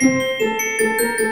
Música